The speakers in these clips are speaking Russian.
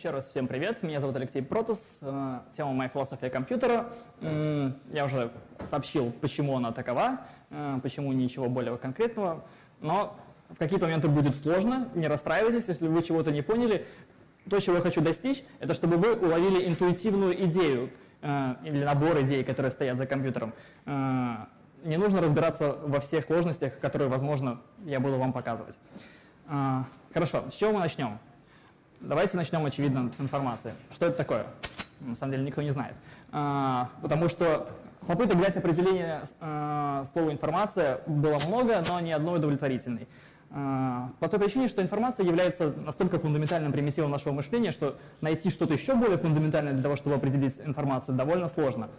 Еще раз всем привет, меня зовут Алексей Протус, э, тема «Моя философия компьютера». Я уже сообщил, почему она такова, э, почему ничего более конкретного, но в какие-то моменты будет сложно, не расстраивайтесь, если вы чего-то не поняли. То, чего я хочу достичь, это чтобы вы уловили интуитивную идею э, или набор идей, которые стоят за компьютером. Не нужно разбираться во всех сложностях, которые, возможно, я буду вам показывать. Хорошо, с чего мы начнем? Давайте начнем, очевидно, с информации. Что это такое? На самом деле никто не знает. А, потому что попыток дать определение а, слова «информация» было много, но ни одной удовлетворительной. А, по той причине, что информация является настолько фундаментальным примитивом нашего мышления, что найти что-то еще более фундаментальное для того, чтобы определить информацию, довольно сложно.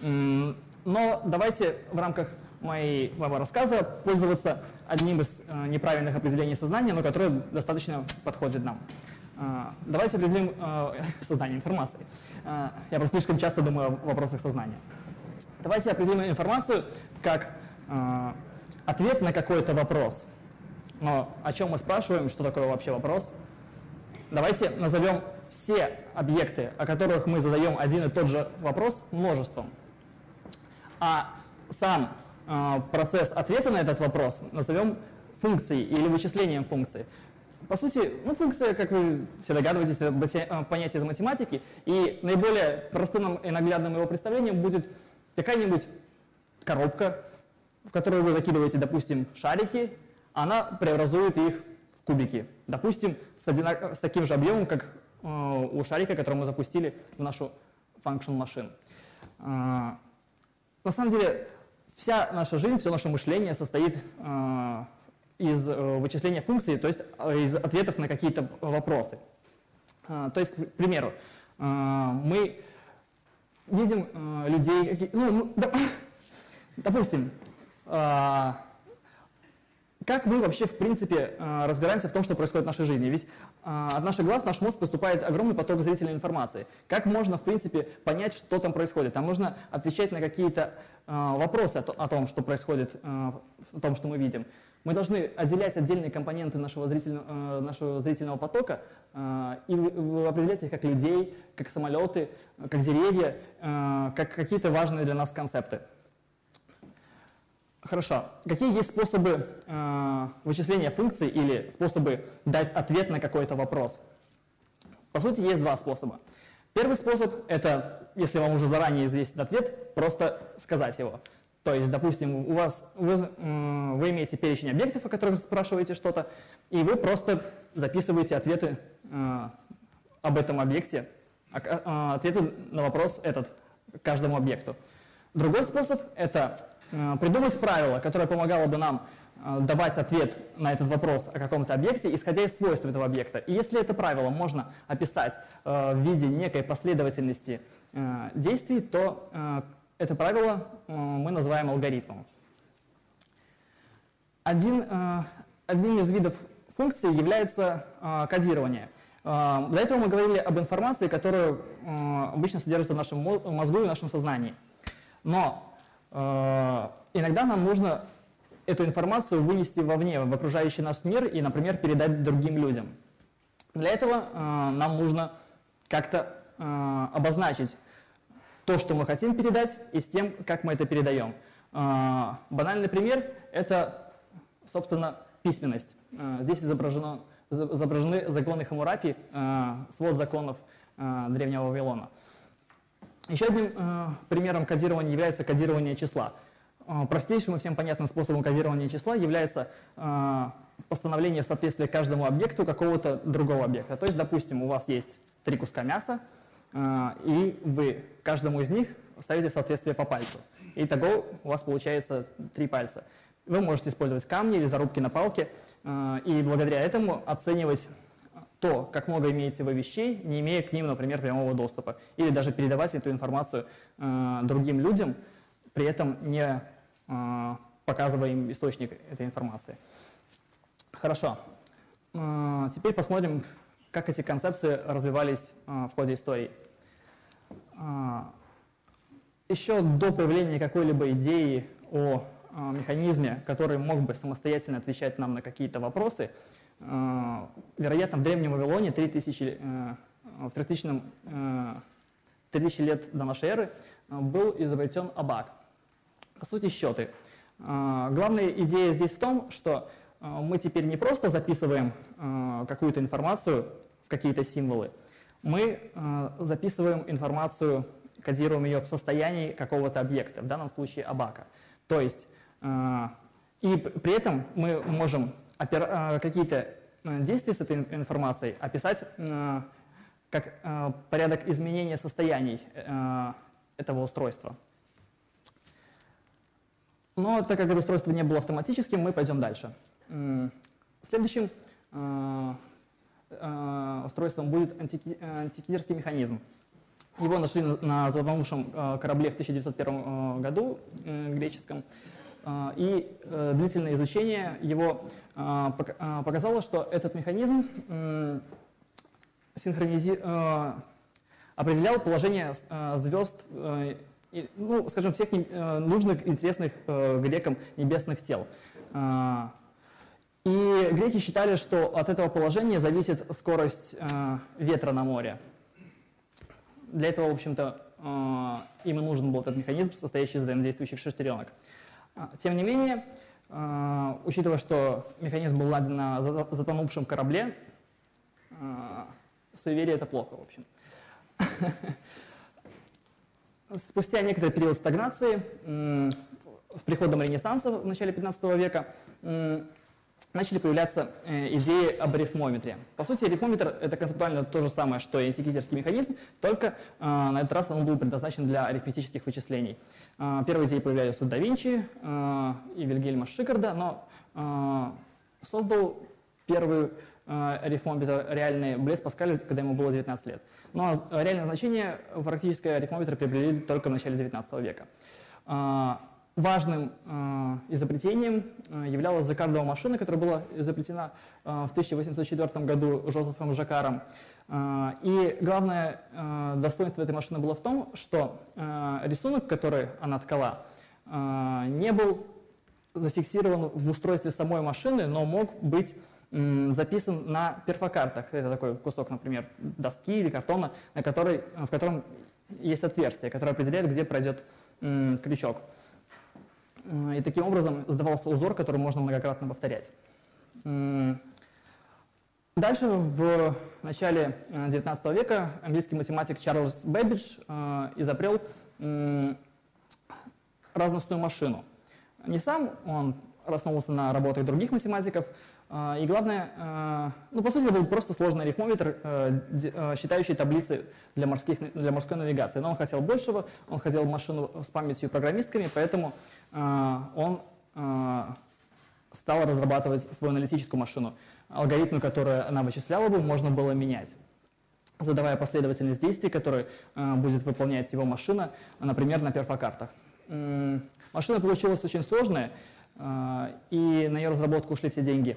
Но давайте в рамках моей, моего рассказа пользоваться одним из неправильных определений сознания, но которое достаточно подходит нам. А, давайте определим а, сознание информации. А, я просто слишком часто думаю о вопросах сознания. Давайте определим информацию как ответ на какой-то вопрос. Но о чем мы спрашиваем, что такое вообще вопрос? Давайте назовем все объекты, о которых мы задаем один и тот же вопрос, множеством. А сам процесс ответа на этот вопрос назовем функцией или вычислением функции. По сути, ну, функция, как вы все догадываетесь, это э, понятие из математики, и наиболее простым и наглядным его представлением будет какая-нибудь коробка, в которую вы закидываете, допустим, шарики, она преобразует их в кубики. Допустим, с, одинак... с таким же объемом, как э, у шарика, который мы запустили в нашу function machine. Э, на самом деле, вся наша жизнь, все наше мышление состоит из э, вычисления функций, то есть э, из ответов на какие-то вопросы. А, то есть, к примеру, э, мы видим людей, ну, ну допустим, а, как мы вообще, в принципе, разбираемся в том, что происходит в нашей жизни? Ведь от наших глаз наш мозг поступает огромный поток зрительной информации. Как можно, в принципе, понять, что там происходит? Там можно отвечать на какие-то вопросы о том, что происходит, в том, что мы видим. Мы должны отделять отдельные компоненты нашего зрительного, э, нашего зрительного потока э, и определять их как людей, как самолеты, как деревья, э, как какие-то важные для нас концепты. Хорошо. Какие есть способы вычисления функций или способы дать ответ на какой-то вопрос? По сути, есть два способа. Первый способ – это, если вам уже заранее известен ответ, просто сказать его. То есть, допустим, у вас, вы, вы имеете перечень объектов, о которых спрашиваете что-то, и вы просто записываете ответы э, об этом объекте, э, ответы на вопрос этот каждому объекту. Другой способ – это э, придумать правило, которое помогало бы нам э, давать ответ на этот вопрос о каком-то объекте, исходя из свойств этого объекта. И если это правило можно описать в виде некой последовательности действий, то это правило э, мы называем алгоритмом. Один, э, одним из видов функции является э, кодирование. До этого мы говорили об информации, которая обычно содержится в нашем мозгу и в нашем сознании. Но иногда нам нужно эту информацию вынести вовне, в окружающий нас мир и, например, передать другим людям. Для этого нам нужно как-то обозначить то, что мы хотим передать, и с тем, как мы это передаем. А, банальный пример – это, собственно, письменность. А, здесь изображено, изображены законы Хамурапи, а, свод законов древнего Вавилона. Еще одним примером кодирования является кодирование числа. Простейшим и всем понятным способом кодирования числа является постановление соответствия каждому объекту какого-то другого объекта. То есть, допустим, у вас есть три куска мяса, и вы каждому из них ставите в соответствие по пальцу. И того у вас получается три пальца. Вы можете использовать камни или зарубки на палке, а, и благодаря этому оценивать то, как много имеете вы вещей, не имея к ним, например, прямого доступа. Или даже передавать эту информацию э, другим людям, при этом не показывая им источник этой информации. Хорошо. Теперь посмотрим, как эти концепции развивались а, в ходе истории. А, еще до появления какой-либо идеи о а, механизме, который мог бы самостоятельно отвечать нам на какие-то вопросы, вероятно, в Древнем Вавилоне 3000 э, в 3000, 3000 лет до нашей эры был изобретен абак. По сути, счеты. Главная идея здесь в том, что мы теперь не просто записываем какую-то информацию в какие-то символы, мы записываем информацию, кодируем ее в состоянии какого-то объекта, в данном случае абака. То есть, и при этом мы можем какие-то действия с этой информацией описать как порядок изменения состояний этого устройства. Но так как это устройство не было автоматическим, мы пойдем дальше. Следующим э, э, устройством будет антикидерский механизм. Его нашли на затонувшем э, корабле в 1901 году греческом. И длительное изучение его показало, что этот механизм синхронизи... определял положение звезд ну, скажем, всех нужных, интересных грекам небесных тел. И греки считали, что от этого положения зависит скорость э, ветра на море. Для этого, в общем-то, им и нужен был этот механизм, состоящий из взаимодействующих шестеренок. А, тем не менее, учитывая, что механизм был найден на затонувшем корабле, суеверие это плохо, в общем. Спустя некоторый период стагнации, с приходом Ренессанса в начале 15 века, начали появляться э, идеи об арифмометре. По сути, арифмометр — это концептуально то же самое, что и антикитерский механизм, только э, на этот раз он был предназначен для арифметических вычислений. Э, первые идеи появлялись у да Винчи и Вильгельма Шикарда, но создал первый арифмометр реальный Блес Паскаль, когда ему было 19 лет. Но ну, а реальное значение практическое арифмометра приобрели только в начале XIX века. Важным а, изобретением являлась Жаккардова машина, которая была изобретена в 1804 году Жозефом Жакаром. И главное достоинство этой машины было в том, что рисунок, который она ткала, не был зафиксирован в устройстве самой машины, но мог быть записан на перфокартах. Это такой кусок, например, доски или картона, на который, в котором есть отверстие, которое определяет, где пройдет крючок. И таким образом сдавался узор, который можно многократно повторять. Дальше, в начале XIX э, века, английский математик Чарльз Бэббидж э, изобрел разностную машину. Не сам он основывался на работах других математиков, а, и главное, а, ну, по сути, это был просто сложный арифмометр, э, считающий таблицы для, морских, для морской навигации. Но он хотел большего, он хотел машину с памятью и программистками, поэтому а, он стал разрабатывать свою аналитическую машину. Алгоритмы, которые она вычисляла бы, можно было менять задавая последовательность действий, которые будет выполнять его машина, например, на перфокартах. Машина получилась очень сложная, и на ее разработку ушли все деньги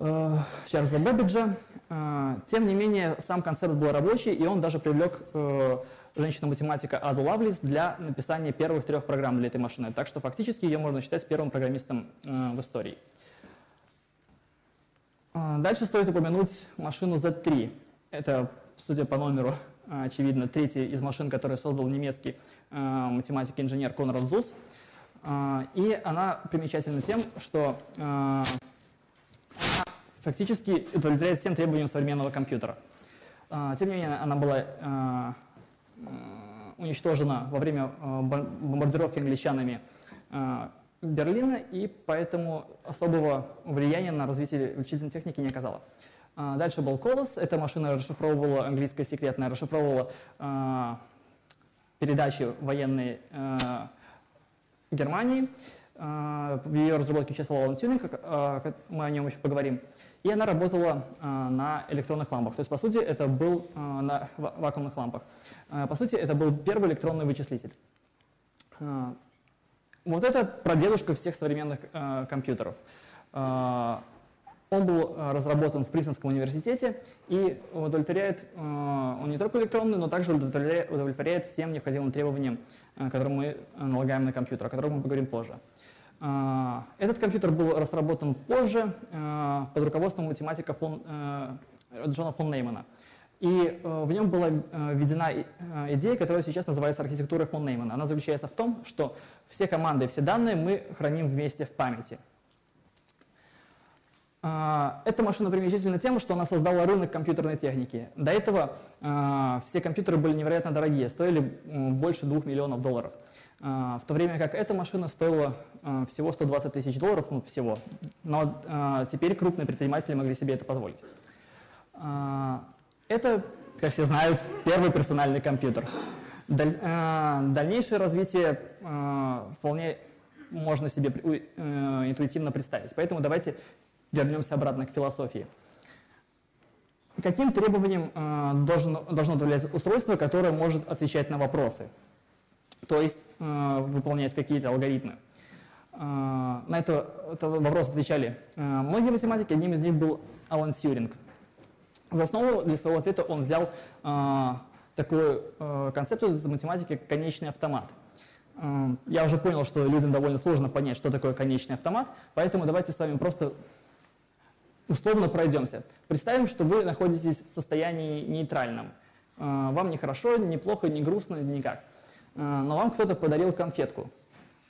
Чарльза Бэббиджа. Э, тем не менее, сам концепт был рабочий, и он даже привлек э, женщину-математика Аду Лавлис для написания первых трех программ для этой машины. Так что фактически ее можно считать первым программистом в истории. Дальше стоит упомянуть машину Z3. Это, судя по номеру, очевидно, третья из машин, которую создал немецкий математик-инженер Конрад Зус. И она примечательна тем, что фактически удовлетворяет всем требованиям современного компьютера. А, тем не менее, она была а, уничтожена во время а, бомбардировки англичанами Берлина, и поэтому особого влияния на развитие вычислительной техники не оказала. Дальше был Колос. Эта машина расшифровывала, английская секретная, расшифровывала передачи военные Германии. В ее разработке участвовал Алан Тюнинг, мы о нем еще поговорим. И она работала а, на электронных лампах. То есть, по сути, это был а, на вакуумных лампах. А, по сути, это был первый электронный вычислитель. Вот это прадедушка всех современных компьютеров. Он был разработан в Принстонском университете и удовлетворяет, он не только электронный, но также удовлетворяет всем необходимым требованиям, которые мы налагаем на компьютер, о которых мы поговорим позже. А, этот компьютер был разработан позже а, под руководством математика фон, э, Джона фон Неймана. И в нем была введена идея, которая сейчас называется архитектурой фон Неймана. Она заключается в том, что все команды, все данные мы храним вместе в памяти. Эта машина примечательна тем, что она создала рынок компьютерной техники. До этого все компьютеры были невероятно дорогие, стоили больше 2 миллионов долларов. В то время как эта машина стоила всего 120 тысяч долларов, ну всего. Но теперь крупные предприниматели могли себе это позволить. Это, как все знают, первый персональный компьютер. Дальнейшее развитие вполне можно себе интуитивно представить. Поэтому давайте вернемся обратно к философии. Каким требованиям э, должен, должно удовлетворять устройство, которое может отвечать на вопросы, то есть э, выполнять какие-то алгоритмы? Э, на это, это вопрос отвечали э, многие математики, одним из них был Алан Тьюринг. За основу для своего ответа он взял такую концепцию из математики как конечный автомат. Я уже понял, что людям довольно сложно понять, что такое конечный автомат, поэтому давайте с вами просто условно пройдемся. Представим, что вы находитесь в состоянии нейтральном. Вам не хорошо, не плохо, не грустно, никак. Э, но вам кто-то подарил конфетку,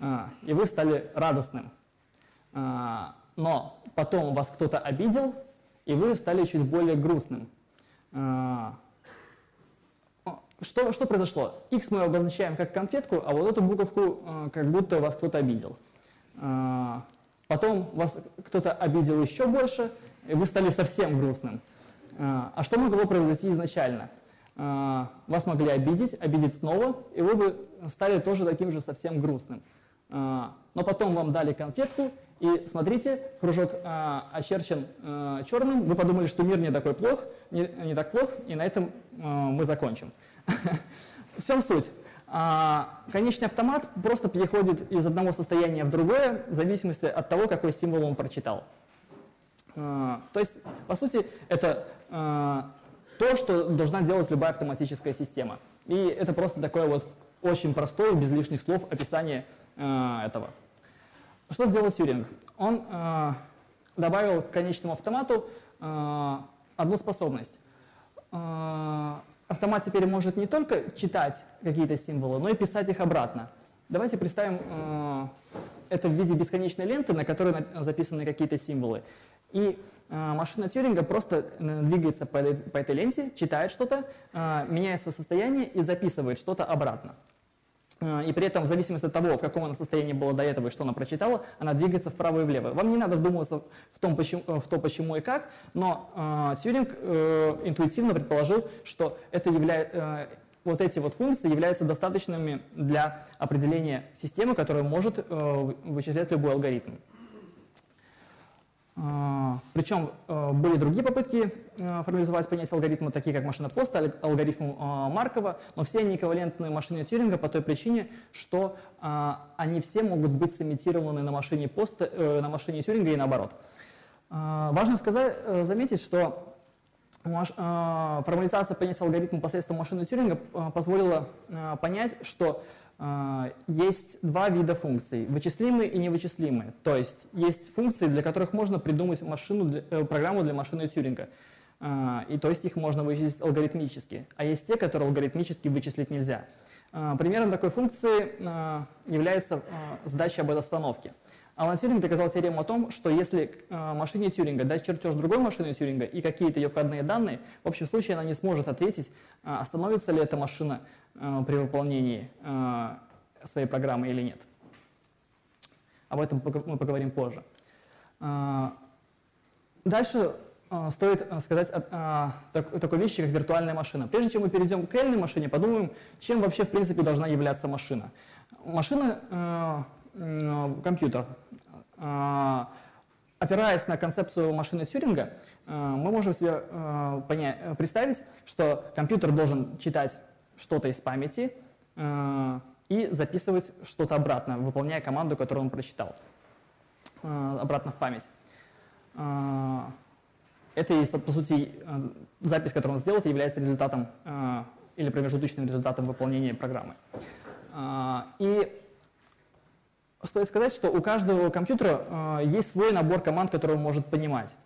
э, и вы стали радостным. Но потом вас кто-то обидел, и вы стали чуть более грустным. Что, что произошло? X мы обозначаем как конфетку, а вот эту буковку как будто вас кто-то обидел. Потом вас кто-то обидел еще больше, и вы стали совсем грустным. А что могло произойти изначально? А, вас могли обидеть, обидеть снова, и вы бы стали тоже таким же совсем грустным. А, но потом вам дали конфетку, и смотрите, кружок очерчен черным, вы подумали, что мир не такой плох, не, не так плох, и на этом мы закончим. В чем суть? Конечный автомат просто переходит из одного состояния в другое в зависимости от того, какой символ он прочитал. А, то есть, по сути, это а, то, что должна делать любая автоматическая система. И это просто такое вот очень простое, без лишних слов, описание а, этого. Что сделал Тьюринг? Он добавил к конечному автомату одну способность. Автомат теперь может не только читать какие-то символы, но и писать их обратно. Давайте представим это в виде бесконечной ленты, на которой записаны какие-то символы. И э, машина Тьюринга просто э, двигается по этой, по этой ленте, читает что-то, э, меняет свое состояние и записывает что-то обратно. И при этом, в зависимости от того, в каком она состоянии было до этого и что она прочитала, она двигается вправо и влево. Вам не надо вдумываться в, том, почему, в то, почему и как, но э, Тьюринг э, интуитивно предположил, что это является, э, вот эти вот функции являются достаточными для определения системы, которая может э, вычислять любой алгоритм. А, Причем э, были другие попытки э, формализовать понятие алгоритма, такие как машина поста, алгоритм э, Маркова, но все они эквивалентны машине Тьюринга по той причине, что они все могут быть сымитированы на машине, поста, на машине Тьюринга и наоборот. Важно сказать, заметить, что формализация понятия алгоритма посредством машины Тьюринга позволила понять, что а, есть два вида функций, вычислимые и невычислимые. То есть есть функции, для которых можно придумать машину для, э, программу для машины Тьюринга. А, и то есть их можно вычислить алгоритмически. А есть те, которые алгоритмически вычислить нельзя. А, примером такой функции является задача об остановке. Алан Тьюринг доказал теорему о том, что если машине Тьюринга дать чертеж другой машины Тьюринга и какие-то ее входные данные, в общем случае она не сможет ответить, остановится ли эта машина Э, при выполнении э, своей программы или нет. Об этом мы поговорим позже. Э, дальше стоит сказать о, такой вещи, как виртуальная машина. Прежде чем мы перейдем к реальной машине, подумаем, чем вообще в принципе должна являться машина. Машина – компьютер. Опираясь на концепцию машины Тьюринга, мы можем себе понять, представить, что компьютер должен читать что-то из памяти э, и записывать что-то обратно, выполняя команду, которую он прочитал, э, обратно в память. Э, это, по сути, э, запись, которую он сделал, является результатом э, или промежуточным результатом выполнения программы. Э, и стоит сказать, что у каждого компьютера э, есть свой набор команд, который он может понимать.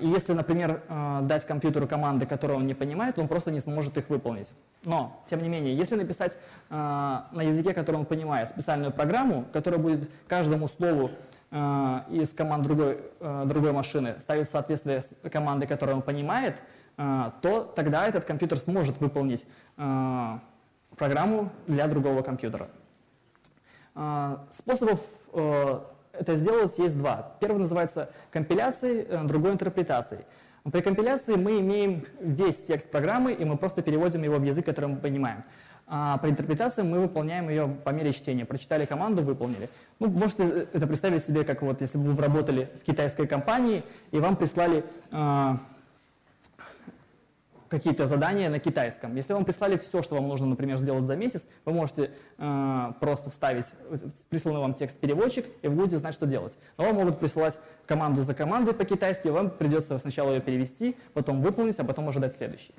И если, например, дать компьютеру команды, которые он не понимает, он просто не сможет их выполнить. Но, тем не менее, если написать на языке, который он понимает, специальную программу, которая будет каждому слову из команд другой, другой машины ставить соответствие с командой, которую он понимает, то тогда этот компьютер сможет выполнить программу для другого компьютера. Способов это сделать есть два. Первый называется компиляцией, э, другой интерпретацией. При компиляции мы имеем весь текст программы, и мы просто переводим его в язык, который мы понимаем. А при интерпретации мы выполняем ее по мере чтения. Прочитали команду, выполнили. Ну, можете это представить себе, как вот если бы вы работали в китайской компании, и вам прислали э, какие-то задания на китайском. Если вам прислали все, что вам нужно, например, сделать за месяц, вы можете э, просто вставить присланный вам текст переводчик, и вы будете знать, что делать. Но вам могут присылать команду за командой по-китайски, вам придется сначала ее перевести, потом выполнить, а потом ожидать следующий.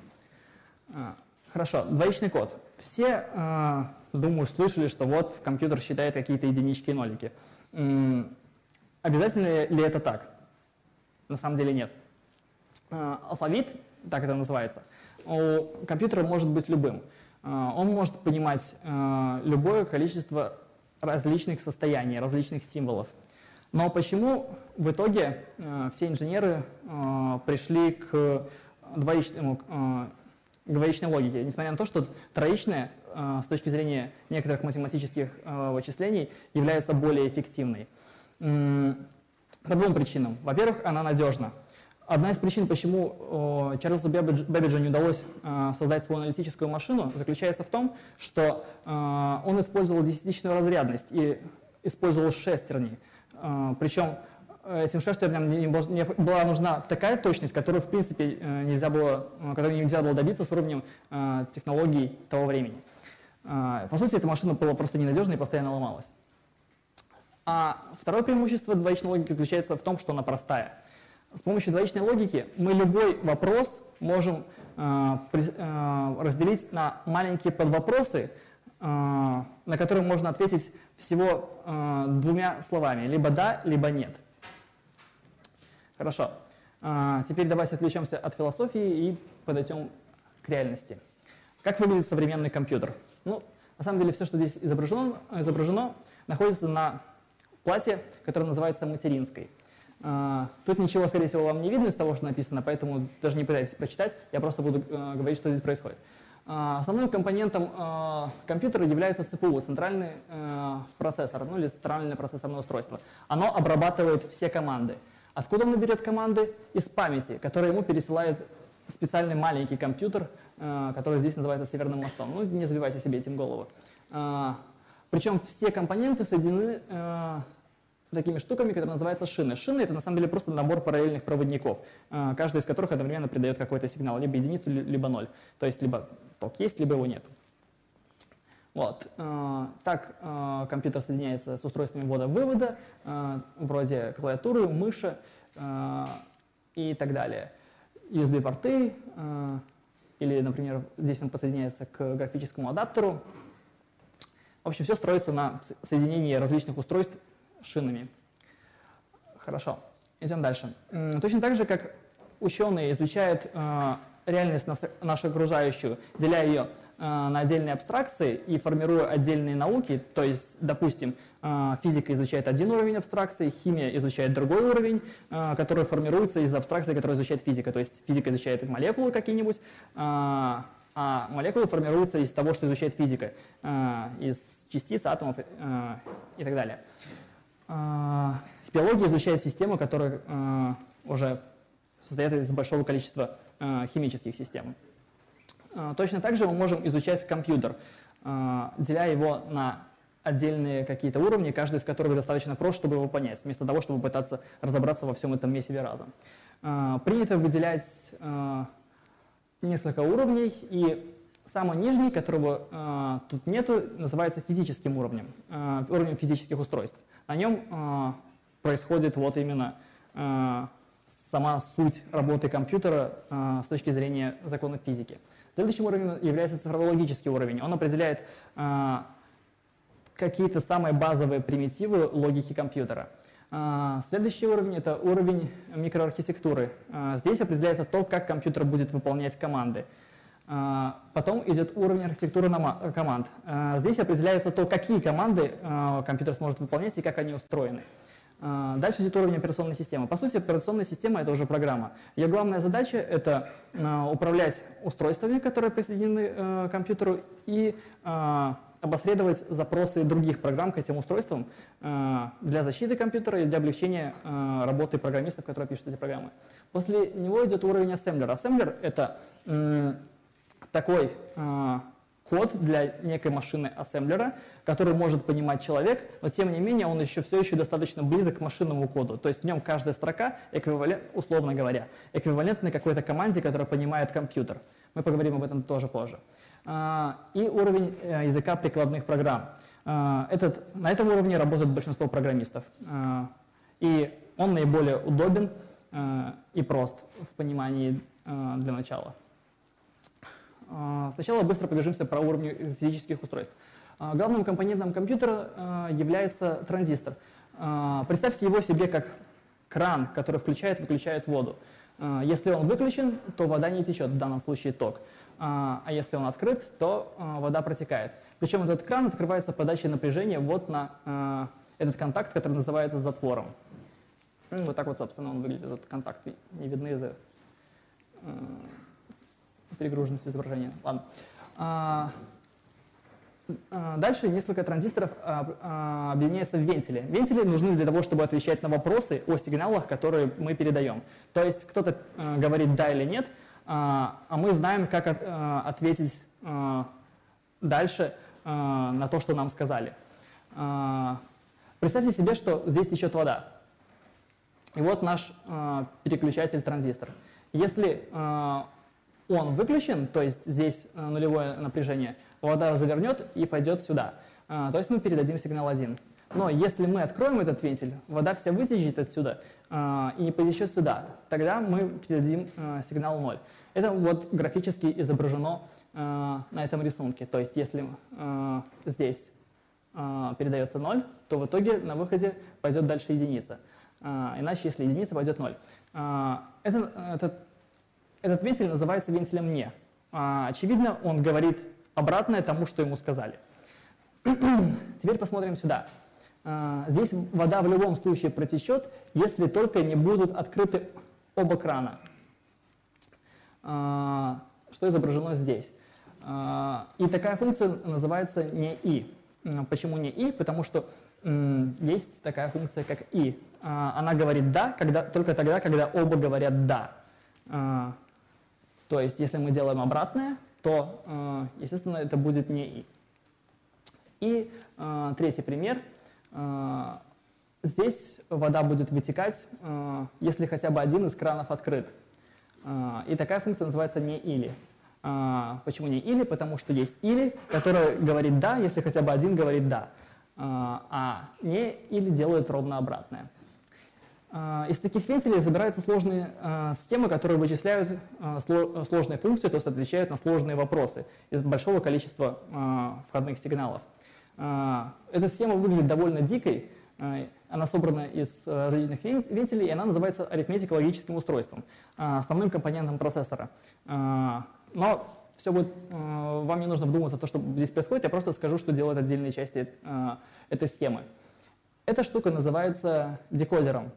Э, хорошо, двоичный код. Все, э, думаю, слышали, что вот компьютер считает какие-то единички и нолики. Э, обязательно ли это так? На самом деле нет. Э, алфавит так это называется, у компьютера может быть любым. А, он может понимать а, любое количество различных состояний, различных символов. Но почему в итоге а, все инженеры пришли к двоичному, к двоичной логике, несмотря на то, что троичная с точки зрения некоторых математических вычислений является более эффективной? По двум причинам. Во-первых, она надежна. Одна из причин, почему Чарльзу Бэббиджу не удалось э, создать свою аналитическую машину, заключается в том, что э, он использовал десятичную разрядность и использовал шестерни. Э, Причем этим шестерням не была нужна такая точность, которую, в принципе, нельзя было, которой нельзя было добиться с уровнем технологий того времени. По сути, эта машина была просто ненадежной и постоянно ломалась. А второе преимущество двоичной логики заключается в том, что она простая – с помощью двоичной логики мы любой вопрос можем э, э, разделить на маленькие подвопросы, э, на которые можно ответить всего двумя словами, либо да, либо нет. Хорошо. Теперь давайте отвлечемся от философии и подойдем к реальности. Как выглядит современный компьютер? Ну, на самом деле все, что здесь изображено, изображено находится на плате, которое называется материнской. А, тут ничего, скорее всего, вам не видно из того, что написано, поэтому даже не пытайтесь прочитать, я просто буду э, говорить, что здесь происходит. А, основным компонентом э, компьютера является ЦПУ, центральный э, процессор, ну или центральное процессорное устройство. Оно обрабатывает все команды. Откуда он берет команды? Из памяти, которую ему пересылает специальный маленький компьютер, который здесь называется северным мостом. Ну, не забивайте себе этим голову. А, Причем все компоненты соединены такими штуками, которые называются шины. Шины — это на самом деле просто набор параллельных проводников, э, каждый из которых одновременно придает какой-то сигнал, либо единицу, либо ноль. То есть либо ток есть, либо его нет. Вот. Э, так э, компьютер соединяется с устройствами ввода-вывода, вроде клавиатуры, мыши и так далее. USB-порты, или, например, здесь он подсоединяется к графическому адаптеру. В общем, все строится на соединении различных устройств шинами. Хорошо, идем дальше. Точно так же, как ученые изучают э, реальность нашу окружающую, деля ее э, на отдельные абстракции и формируя отдельные науки, то есть, допустим, э, физика изучает один уровень абстракции, химия изучает другой уровень, который формируется из абстракции, которую изучает физика. То есть физика изучает молекулы какие-нибудь, а молекулы формируются из того, что изучает физика, из частиц, атомов и так далее. А, биология изучает систему, которая а, уже состоит из большого количества а, химических систем. Точно так же мы можем изучать компьютер, деля его на отдельные какие-то уровни, каждый из которых достаточно прост, чтобы его понять, вместо того, чтобы пытаться разобраться во всем этом месиве разом. Принято выделять несколько уровней, и самый нижний, которого тут нету, называется физическим уровнем, уровнем физических устройств. На нем э, происходит вот именно э, сама суть работы компьютера э, с точки зрения законов физики. Следующим уровнем является цифрологический уровень. Он определяет э, какие-то самые базовые примитивы логики компьютера. А, следующий уровень – это уровень микроархитектуры. А, здесь определяется то, как компьютер будет выполнять команды. А, потом идет уровень архитектуры команд. Здесь определяется то, какие команды компьютер сможет выполнять и как они устроены. Дальше идет уровень операционной системы. По сути, операционная система – это уже программа. Ее главная задача – это управлять устройствами, которые присоединены к компьютеру, и обосредовать запросы других программ к этим устройствам для защиты компьютера и для облегчения работы программистов, которые пишут эти программы. После него идет уровень ассемблера. Ассемблер — это такой э, код для некой машины ассемблера, который может понимать человек, но тем не менее он еще все еще достаточно близок к машинному коду. То есть в нем каждая строка, эквивалент, условно говоря, эквивалентна какой-то команде, которая понимает компьютер. Мы поговорим об этом тоже позже. А, и уровень э, языка прикладных программ. А, этот, на этом уровне работает большинство программистов. А, и он наиболее удобен и прост в понимании для начала. Сначала быстро пробежимся про уровни физических устройств. Главным компонентом компьютера является транзистор. Представьте его себе как кран, который включает и выключает воду. Если он выключен, то вода не течет, в данном случае ток. А, а если он открыт, то а, вода протекает. Причем этот кран открывается подачей напряжения вот на а, этот контакт, который называется затвором. Вот так вот, собственно, он выглядит, этот контакт. Не видны из-за перегруженности изображения. Ладно. Дальше несколько транзисторов объединяются в вентили. Вентили нужны для того, чтобы отвечать на вопросы о сигналах, которые мы передаем. То есть кто-то говорит «да» или «нет», а, а мы знаем, как ответить дальше на то, что нам сказали. Представьте себе, что здесь течет вода. И вот наш переключатель транзистор. Если он выключен, то есть здесь нулевое напряжение, вода завернет и пойдет сюда. То есть мы передадим сигнал 1. Но если мы откроем этот вентиль, вода вся вытечет отсюда и не потечет сюда. Тогда мы передадим сигнал 0. Это вот графически изображено э, на этом рисунке. То есть если э, здесь э, передается 0, то в итоге на выходе пойдет дальше единица. Э, иначе, если единица, пойдет 0. Э, это, этот, этот вентиль называется вентилем «не». Э, очевидно, он говорит обратное тому, что ему сказали. Теперь посмотрим сюда. Э, здесь вода в любом случае протечет, если только не будут открыты оба крана. А, что изображено здесь. А, и такая функция называется не и. Почему не и? Потому что есть такая функция, как и. А, она говорит «да» когда, только тогда, когда оба говорят «да». То есть, если мы делаем обратное, то, естественно, это будет не и. И третий пример. Здесь вода будет вытекать, если хотя бы один из кранов открыт. И такая функция называется не или. Почему не или? Потому что есть или, которое говорит да, если хотя бы один говорит да. А не или делает ровно обратное. Из таких вентилей забираются сложные схемы, которые вычисляют сложные функции, то есть отвечают на сложные вопросы из большого количества входных сигналов. Эта схема выглядит довольно дикой, она собрана из различных вентилей, и она называется арифметико-логическим устройством, основным компонентом процессора. Но все будет, вам не нужно вдумываться в то, что здесь происходит, я просто скажу, что делают отдельные части этой схемы. Эта штука называется декодером.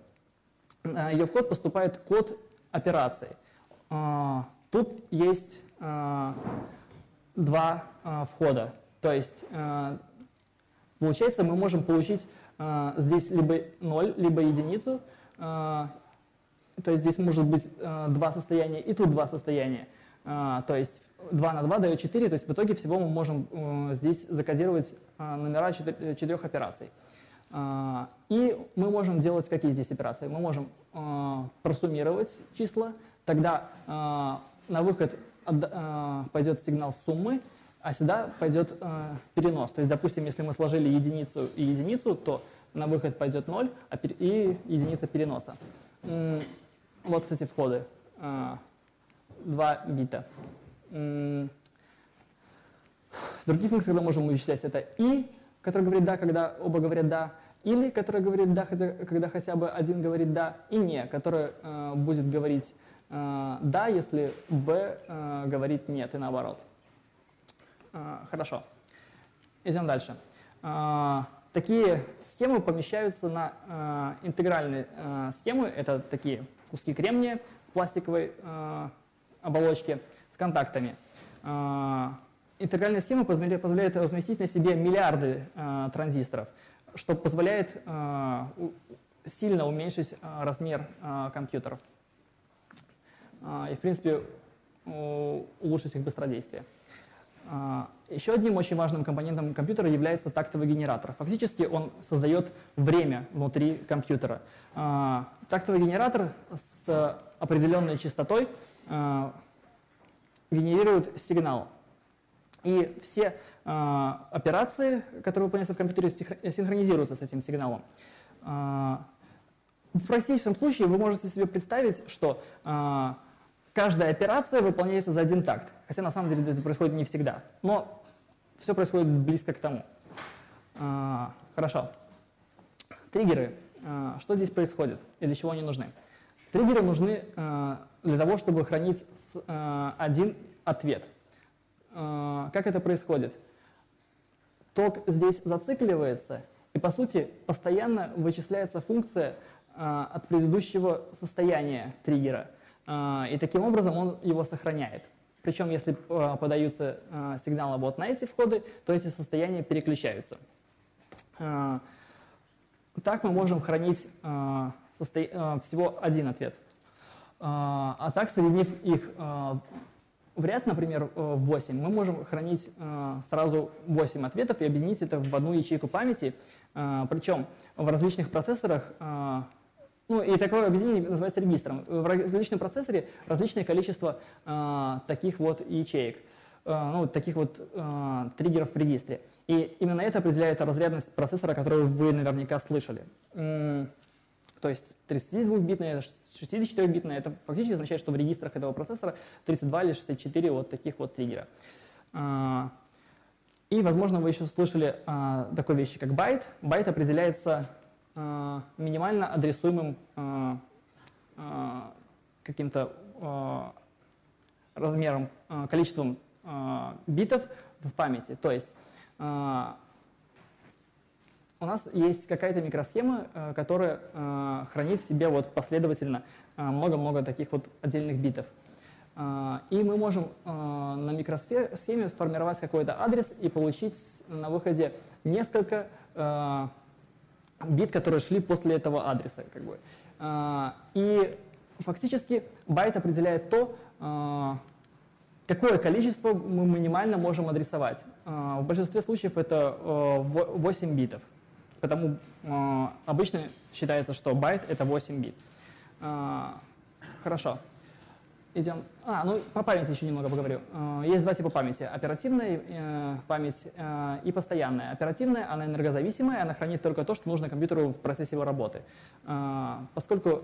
Ее в код поступает код операции. Тут есть два входа. То есть, получается, мы можем получить здесь либо 0, либо единицу. То есть здесь может быть два состояния и тут два состояния. То есть 2 на 2 дает 4, то есть в итоге всего мы можем здесь закодировать номера четырех операций. И мы можем делать какие здесь операции? Мы можем просуммировать числа, тогда на выход пойдет сигнал суммы, а сюда пойдет перенос. То есть, допустим, если мы сложили единицу и единицу, то на выход пойдет 0 а пер... и единица переноса. Вот, кстати, входы. 2 бита. Другие функции, когда можем вычислять, это и, который говорит «да», когда оба говорят «да», или, который говорит «да», когда хотя бы один говорит «да», и «не», который э, будет говорить э, «да», если «б» э, говорит «нет» и наоборот. Э, хорошо. Идем дальше. Э, такие схемы помещаются на э, интегральные э, схемы. Это такие куски кремния в пластиковой э, оболочке с контактами. Э, интегральная схема позволяет разместить на себе миллиарды э, транзисторов – что позволяет э, сильно уменьшить э, размер э, компьютеров и, в принципе, улучшить их быстродействие. Еще одним очень важным компонентом компьютера является тактовый генератор. Фактически он создает время внутри компьютера. Тактовый генератор с определенной частотой генерирует сигнал. И все операции, которые выполняются в компьютере, синхронизируются с этим сигналом. Э, в простейшем случае вы можете себе представить, что э, каждая операция выполняется за один такт, хотя на самом деле это происходит не всегда, но все происходит близко к тому. Э, хорошо. Триггеры. Э, что здесь происходит и для чего они нужны? Триггеры нужны э, для того, чтобы хранить э, один ответ – а, как это происходит? Ток здесь зацикливается, и по сути постоянно вычисляется функция а, от предыдущего состояния триггера. А, и таким образом он его сохраняет. Причем, если подаются сигналы вот на эти входы, то эти состояния переключаются. Так мы можем хранить всего один ответ. А так, соединив их в ряд, например, 8, мы можем хранить э, сразу 8 ответов и объединить это в одну ячейку памяти. Э, Причем в различных процессорах, э, ну и такое объединение называется регистром. В различном процессоре различное количество таких вот ячеек, ну, таких вот триггеров в регистре. И именно это определяет разрядность процессора, которую вы наверняка слышали. То есть 32-битная, 64-битная, это фактически означает, что в регистрах этого процессора 32 или 64 вот таких вот триггера. А, и, возможно, вы еще слышали а, такой вещи, как байт. Байт определяется а, минимально адресуемым каким-то размером, количеством битов в памяти. То есть у нас есть какая-то микросхема, э, которая э, хранит в себе вот последовательно э, много-много таких вот отдельных битов. И мы можем на микросхеме сформировать какой-то адрес и получить на выходе несколько бит, которые шли после этого адреса. Как бы. И фактически байт определяет то, какое количество мы минимально можем адресовать. В большинстве случаев это 8 битов. Потому э, обычно считается, что байт — это 8 бит. Э, хорошо. Идем. А, ну по памяти еще немного поговорю. Э, есть два типа памяти. Оперативная э, память э, и постоянная. Оперативная, она энергозависимая, она хранит только то, что нужно компьютеру в процессе его работы. Поскольку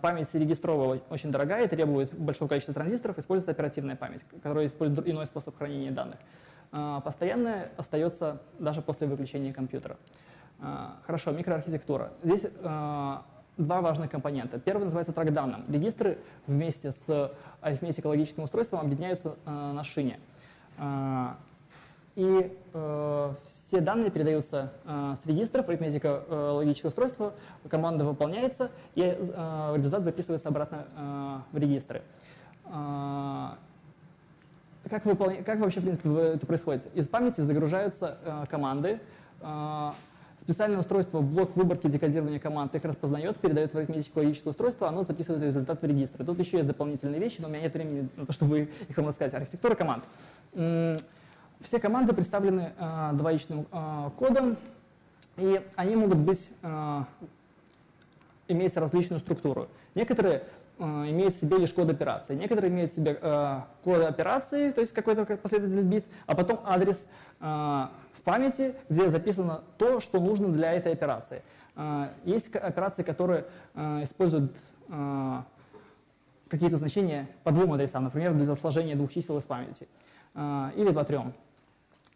память регистровая очень дорогая и требует большого количества транзисторов, используется оперативная память, которая использует иной способ хранения данных. Постоянная остается даже после выключения компьютера. А, хорошо, микроархитектура. Здесь а, два важных компонента. Первый называется трак данным. Регистры вместе с арифметико-логическим устройством объединяются а, на шине. И э, все данные передаются э, с регистров арифметико-логического устройства, команда выполняется, и э, результат записывается обратно э, в регистры. Э, как, выполня... как вообще, в принципе, это происходит? Из памяти загружаются э, команды, э, Специальное устройство, блок выборки декодирования команд их распознает, передает в арифметическое логическое устройство, оно записывает результат в регистр. Тут еще есть дополнительные вещи, но у меня нет времени на то, чтобы их вам рассказать. Архитектура команд. Все команды представлены э, двоичным э, кодом, и они могут быть, э, иметь различную структуру. Некоторые имеют в себе лишь код операции, некоторые имеют в себе э, код операции, то есть какой-то последовательный бит, а потом адрес в памяти, где записано то, что нужно для этой операции. А, есть операции, которые а, используют а, какие-то значения по двум адресам, например, для сложения двух чисел из памяти, или по трем.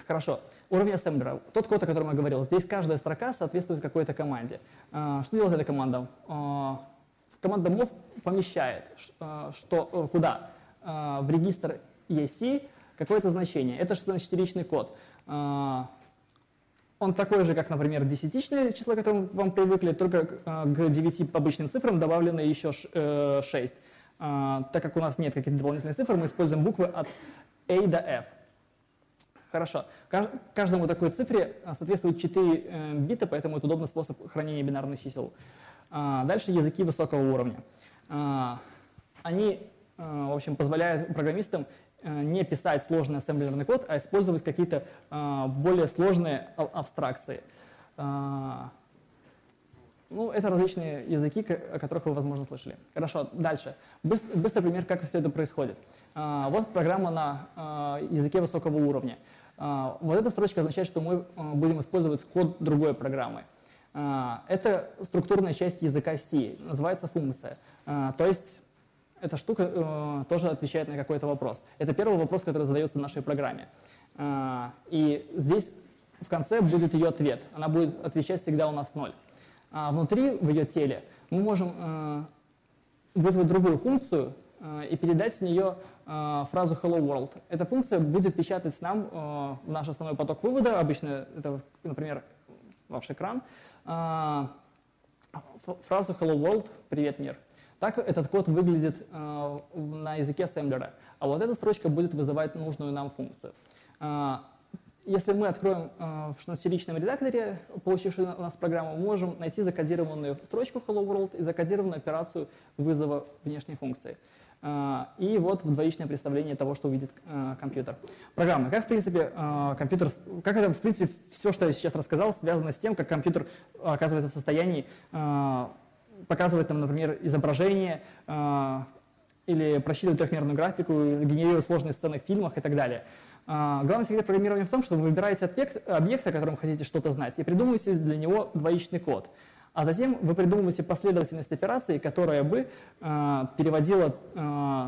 Хорошо. Уровень ассемблера. Тот код, о котором я говорил. Здесь каждая строка соответствует какой-то команде. Что делает эта команда? Команда mov помещает что, куда? В регистр EC какое-то значение. Это 16-ричный код. Он такой же, как, например, десятичное число, к которому вам привыкли, только к 9 обычным цифрам добавлены еще 6. Э, так как у нас нет каких-то дополнительных цифр, мы используем буквы от A до F. Хорошо. Каждому такой цифре а, соответствует 4 э, бита, поэтому это удобный способ хранения бинарных чисел. А, дальше языки высокого уровня. А, они, в общем, позволяют программистам не писать сложный ассемблерный код, а использовать какие-то более сложные абстракции. Ну, это различные языки, о которых вы, возможно, слышали. Хорошо, дальше. Быстрый, быстрый пример, как все это происходит. Вот программа на языке высокого уровня. А, вот эта строчка означает, что мы а, будем использовать код другой программы. А, это структурная часть языка C, называется функция. То есть эта штука э, тоже отвечает на какой-то вопрос. Это первый вопрос, который задается в нашей программе. И здесь в конце будет ее ответ. Она будет отвечать всегда у нас 0. А внутри, в ее теле, мы можем э, вызвать другую функцию э, и передать в нее Э, фразу hello world. Эта функция будет печатать нам э, наш основной поток вывода, обычно это, например, ваш экран, э, фразу hello world, привет мир. Так этот код выглядит на языке ассемблера. А вот эта строчка будет вызывать нужную нам функцию. Если мы откроем в 16-ричном редакторе, получившую у нас программу, мы можем найти закодированную строчку hello world и закодированную операцию вызова внешней функции. И вот двоичное представление того, что увидит компьютер. Программы. Как, в принципе, компьютер, как это, в принципе, все, что я сейчас рассказал, связано с тем, как компьютер оказывается в состоянии показывать, там, например, изображение или просчитывать трехмерную графику, генерировать сложные сцены в фильмах и так далее. Главный секрет программирования в том, что вы выбираете объект, объект о котором хотите что-то знать, и придумываете для него двоичный код. А затем вы придумываете последовательность операций, которая бы э, переводила э,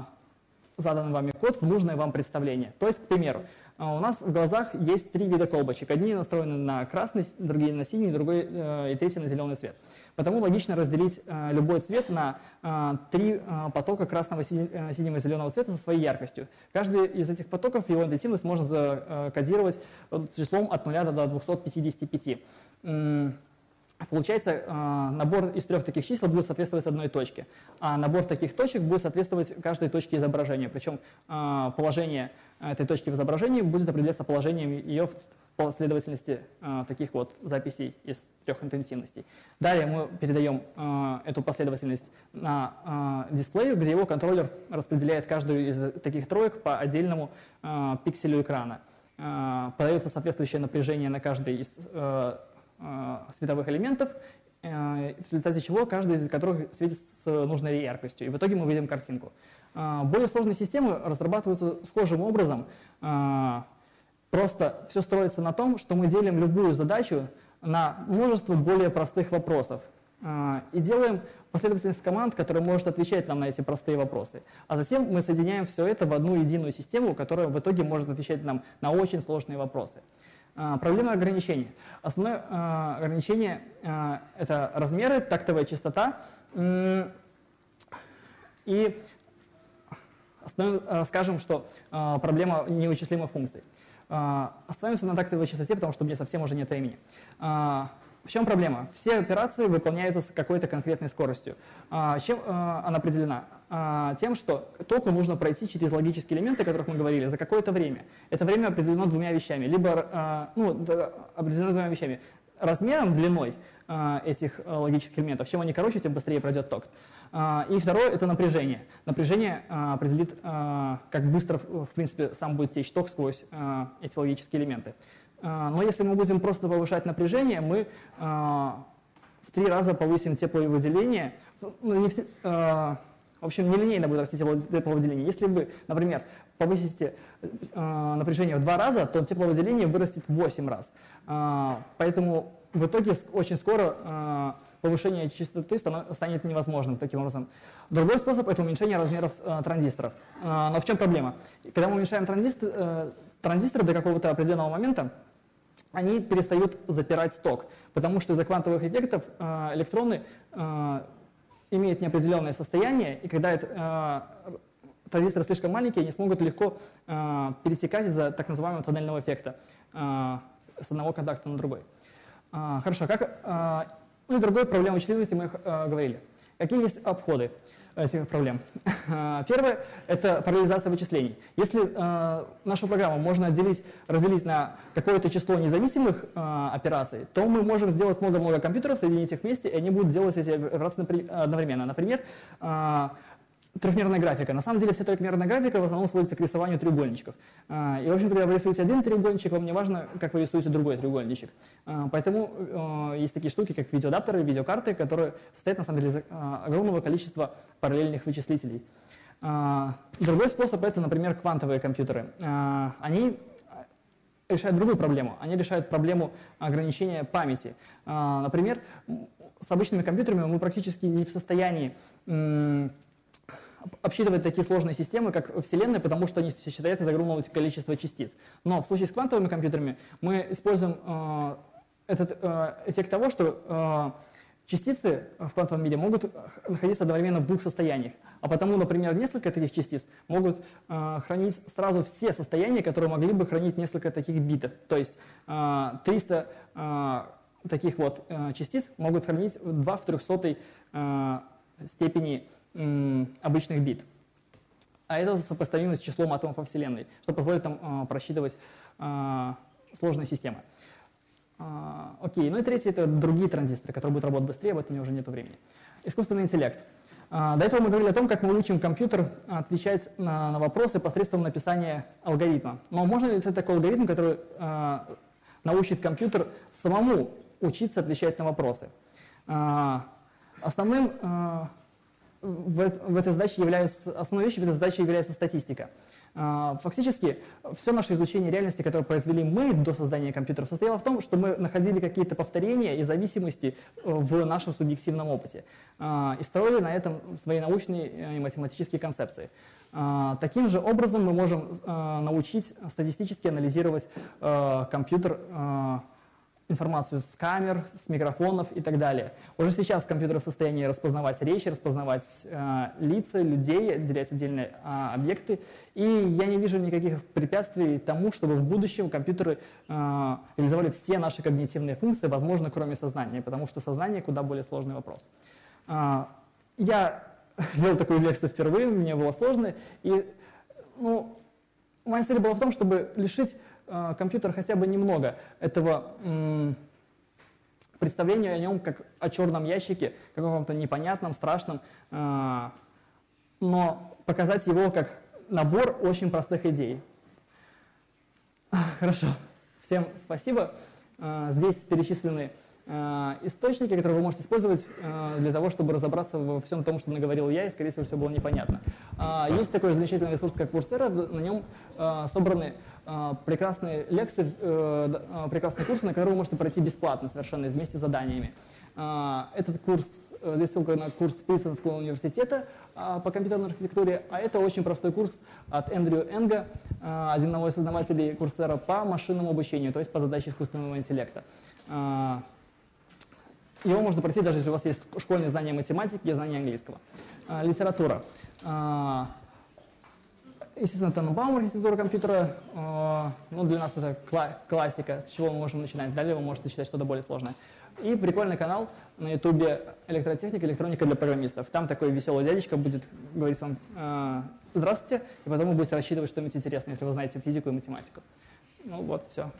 заданный вами код в нужное вам представление. То есть, к примеру, э, у нас в глазах есть три вида колбочек. Одни настроены на красный, другие на синий, другой э, и третий на зеленый цвет. Потому логично разделить э, любой цвет на э, три э, потока красного, синего и зеленого цвета со своей яркостью. Каждый из этих потоков, его интенсивность можно закодировать числом от 0 до 255. Получается, а, набор из трех таких чисел будет соответствовать одной точке, а набор таких точек будет соответствовать каждой точке изображения. Причем а, положение этой точки в изображении будет определяться положением ее в последовательности а, таких вот записей из трех интенсивностей. Далее мы передаем эту последовательность на дисплей, где его контроллер распределяет каждую из таких троек по отдельному пикселю экрана. Подается соответствующее напряжение на каждый из Э, световых элементов, э, в результате чего каждый из которых светит с нужной яркостью. И в итоге мы видим картинку. Э, более сложные системы разрабатываются схожим образом. Просто все строится на том, что мы делим любую задачу на множество более простых вопросов. И делаем последовательность команд, которая может отвечать нам на эти простые вопросы. А затем мы соединяем все это в одну единую систему, которая в итоге может отвечать нам на очень сложные вопросы. А, проблема ограничений. Основное а, ограничение а, – это размеры, тактовая частота. И скажем, что проблема невычислимых функций. Остановимся на тактовой частоте, потому что мне совсем уже нет времени. В чем проблема? Все операции выполняются с какой-то конкретной скоростью. А, чем а, она определена? А, тем, что току нужно пройти через логические элементы, о которых мы говорили, за какое-то время. Это время определено двумя вещами. Либо, ну, определено двумя вещами. Размером, длиной этих логических элементов. Чем они короче, тем быстрее пройдет ток. И второе – это напряжение. Напряжение определит, как быстро, в принципе, сам будет течь ток сквозь эти логические элементы. А, но если мы будем просто повышать напряжение, мы а, в три раза повысим тепловыделение. Ну, а, в общем, нелинейно будет расти тепловыделение. Если вы, например, повысите напряжение в два раза, то тепловыделение вырастет в 8 раз. Поэтому в итоге очень скоро повышение частоты станет невозможным таким образом. Другой способ – это уменьшение размеров транзисторов. Но в чем проблема? Когда мы уменьшаем э, транзисторы до какого-то определенного момента, они перестают запирать ток, потому что из-за квантовых эффектов э, электроны э, имеют неопределенное состояние, и когда это, э, транзисторы слишком маленькие, они смогут легко пересекать из-за так называемого тоннельного эффекта с одного контакта на другой. Хорошо, как, ну и другой проблемой чувствительности мы говорили. Какие есть обходы? Этих проблем. Первое – это параллелизация вычислений. Если э, нашу программу можно отделить, разделить на какое-то число независимых э, операций, то мы можем сделать много-много компьютеров, соединить их вместе, и они будут делать эти операции одновременно. Например, э, трехмерная графика. На самом деле вся трехмерная графика в основном сводится к рисованию треугольничков. А, и, в общем-то, когда вы рисуете один треугольничек, вам не важно, как вы рисуете другой треугольничек. А, поэтому э, есть такие штуки, как видеоадаптеры, видеокарты, которые состоят, на самом деле, из а, огромного количества параллельных вычислителей. Другой способ — это, например, квантовые компьютеры. Они решают другую проблему. Они решают проблему ограничения памяти. Например, с обычными компьютерами мы практически не в состоянии обсчитывать такие сложные системы, как Вселенная, потому что они считают из огромного количества частиц. Но в случае с квантовыми компьютерами мы используем э, этот э, эффект того, что э, частицы в квантовом мире могут находиться одновременно в двух состояниях. А потому, например, несколько таких частиц могут э, хранить сразу все состояния, которые могли бы хранить несколько таких битов. То есть э, 300 э, таких вот э, частиц могут хранить 2 в 300 э, степени обычных бит. А это сопоставимо с числом атомов во Вселенной, что позволит нам э, просчитывать э, сложные системы. Э, окей, ну и третье — это другие транзисторы, которые будут работать быстрее, об этом у меня уже нет времени. Искусственный интеллект. До этого мы говорили о том, как мы учим компьютер отвечать на, на вопросы посредством написания алгоритма. Но можно ли это такой алгоритм, который э, научит компьютер самому учиться отвечать на вопросы? Э, основным э, в, в этой задаче является, основной в этой задаче является статистика. А, фактически, все наше изучение реальности, которое произвели мы до создания компьютеров, состояло в том, что мы находили какие-то повторения и зависимости э, в нашем субъективном опыте а, и строили на этом свои научные э, и математические концепции. А, таким же образом мы можем научить статистически анализировать э, компьютер информацию с камер, с микрофонов и так далее. Уже сейчас компьютер в состоянии распознавать речь, распознавать э, лица людей, отделять отдельные э, объекты. И я не вижу никаких препятствий тому, чтобы в будущем компьютеры э, реализовали все наши когнитивные функции, возможно, кроме сознания, потому что сознание куда более сложный вопрос. Э, я вел такую лекцию впервые, мне было сложно, и ну, моя цель была в том, чтобы лишить компьютер хотя бы немного этого представления о нем как о черном ящике, каком-то непонятном, страшном, э, но показать его как набор очень простых идей. Хорошо, всем спасибо. Э, здесь перечислены источники, которые вы можете использовать для того, чтобы разобраться во всем том, что наговорил я, и, скорее всего, все было непонятно. Есть такой замечательный ресурс, как Coursera, на нем собраны прекрасные лекции, э, прекрасные курсы, на которые вы можете пройти бесплатно совершенно вместе с заданиями. Этот курс, э, здесь ссылка на курс Принстонского университета по компьютерной архитектуре, а это очень простой курс от Эндрю Энга, одного из основателей курсера по машинному обучению, то есть по задаче искусственного интеллекта. Его можно пройти, даже если у вас есть школьные знания математики и знания английского. Литература. Естественно, Теннбаум, архитектура компьютера, э, ну, для нас это классика, с чего мы можем начинать. Далее вы можете читать что-то более сложное. И прикольный канал на ютубе «Электротехника, электроника для программистов». Там такой веселый дядечка будет говорить вам «Здравствуйте», и потом вы будете рассчитывать что-нибудь интересное, если вы знаете физику и математику. Ну вот, все.